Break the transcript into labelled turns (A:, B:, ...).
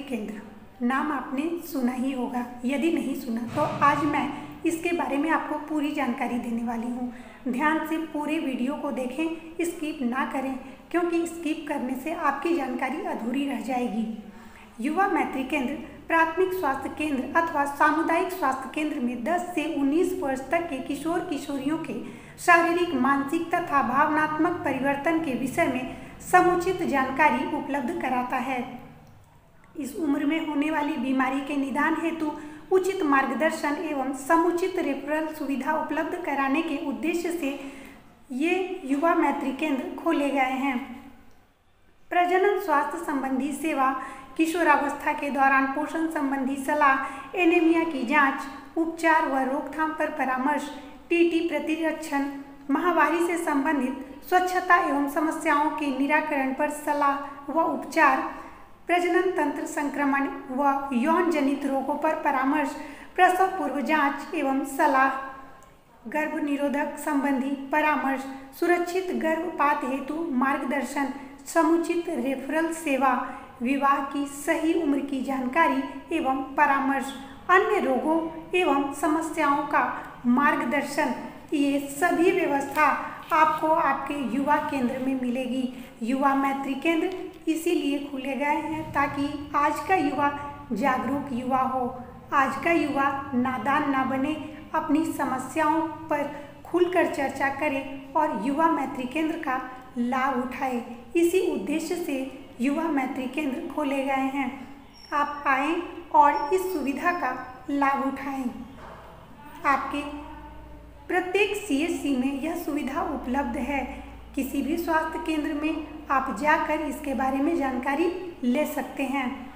A: मैत्री केंद्र नाम आपने सुना ही होगा। यदि नहीं सुना तो आज मैं इसके बारे में आपको पूरी जानकारी देने वाली हूँ। ध्यान से पूरे वीडियो को देखें, स्किप ना करें, क्योंकि स्किप करने से आपकी जानकारी अधूरी रह जाएगी। युवा मैत्री केंद्र, प्राथमिक स्वास्थ्य केंद्र अथवा सामुदायिक स्वास्थ्य केंद्र में 10 से 19 वर्ष तक के किशोर किशोरियों के शारीरिक, मानसिक तथा भावनात्मक परिवर्तन के विषय में समुचित जानकारी उपलब्ध कराता है। इस उम्र में होने वाली बीमारी के निदान हेतु उचित मार्गदर्शन एवं समुचित रेफरल सुविधा उपलब्ध कराने के उद्देश्य से ये युवा मैत्री केंद्र खोले गए हैं। प्रजनन स्वास्थ्य संबंधी सेवा किशोरावस्था के दौरान पोषण संबंधी सलाह एनीमिया की जाँच, उपचार व रोकथाम पर परामर्श टीटी प्रतिरक्षण महामारी से संबंधित स्वच्छता एवं समस्याओं के निराकरण पर सलाह व उपचार प्रजनन तंत्र संक्रमण व यौन जनित रोगों पर परामर्श, प्रसव पूर्व जाँच एवं सलाह। गर्भ निरोधक संबंधी परामर्श, सुरक्षित गर्भपात हेतु मार्गदर्शन, समुचित रेफरल सेवा, विवाह की सही उम्र की जानकारी एवं परामर्श, अन्य रोगों एवं समस्याओं का मार्गदर्शन। ये सभी व्यवस्था आपको आपके युवा केंद्र में मिलेगी। युवा मैत्री केंद्र इसीलिए खुले गए हैं ताकि आज का युवा जागरूक युवा हो। आज का युवा नादान ना बने, अपनी समस्याओं पर खुलकर चर्चा करे और युवा मैत्री केंद्र का लाभ उठाए। इसी उद्देश्य से युवा मैत्री केंद्र खोले गए हैं। आप आएँ और इस सुविधा का लाभ उठाएँ। आपके प्रत्येक सीएससी में यह सुविधा उपलब्ध है। किसी भी स्वास्थ्य केंद्र में आप जाकर इसके बारे में जानकारी ले सकते हैं।